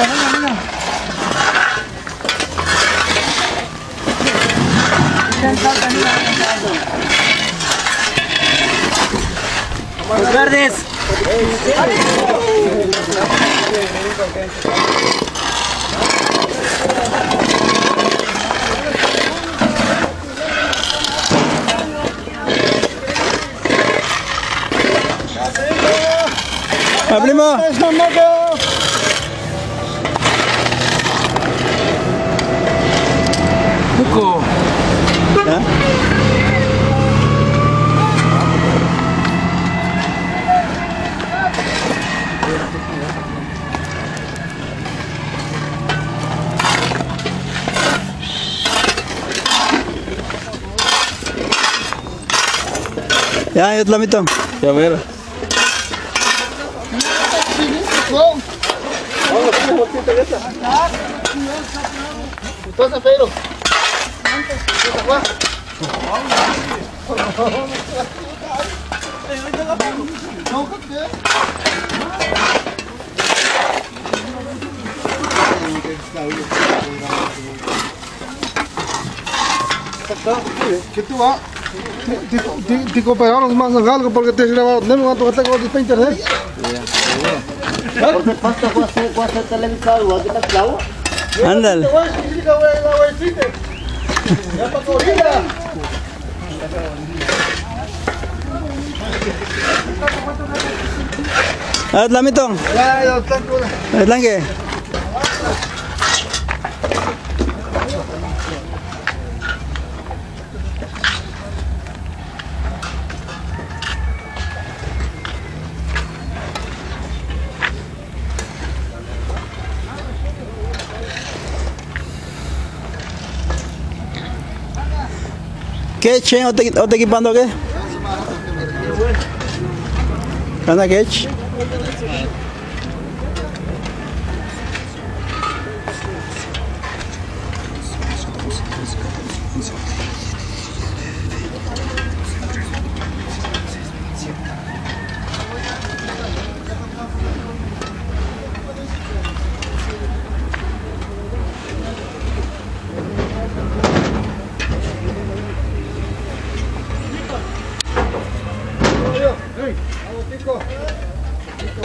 venga, venga, venga. Los verdes. ¡Hablemos! Primo. Buco. ¿Ya? Ya, yo te la meto. Ya ver. Entonces, Que tú vas te, cooperaron más en algo porque te grabaron. No me vas a tocar con internet. Porque pasa hacer con hacer televisado, igual que está clavo. Ándale. Ah, te la meto. ya ya está con El ¿Qué, che? ¿O te, o te equipando qué? ¿Qué onda, qué? Tico. Tico,